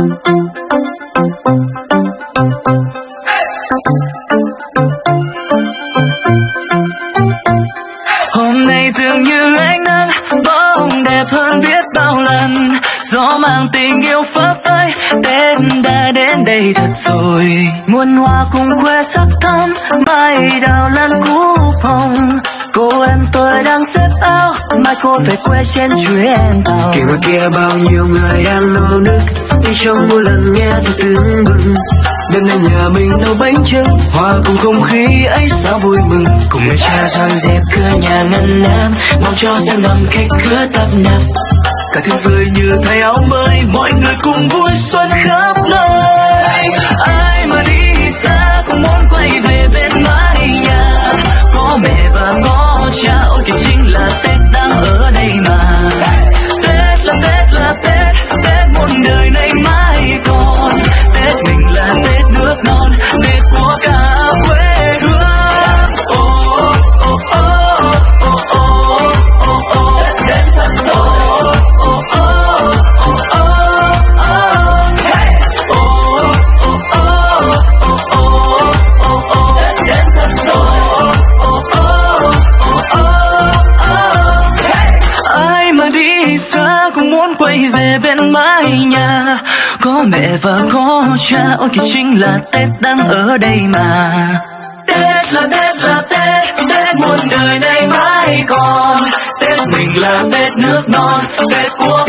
hôm nay dường như ánh nắng bóng đẹp hơn biết bao lần. Gió mang tình yêu phấp phới Đến đã đến đây thật rồi. Muôn hoa cùng khoe sắc thắm mai đào lan cúc hồng cô em tôi đang xếp về quê trên chuyến tàu. Kể ngoài kia bao nhiêu người đang nô nức, đi trong mỗi lần nghe tôi tiếng bừng. Đêm nay nhà mình nấu bánh trưng hòa cùng không khí ấy sao vui mừng. Cùng mẹ cha dọn dẹp cửa nhà ngăn nắp, mong cho sang năm khách cửa tập nập. Cả thế giới như thay áo mới, mọi người cùng vui xuân khắp nơi. Bên mái nhà. Có mẹ và có cha, ôi kìa chính là tết đang ở đây mà. Tết là tết là tết tết muôn đời này mãi còn. Tết mình là tết nước non, tết của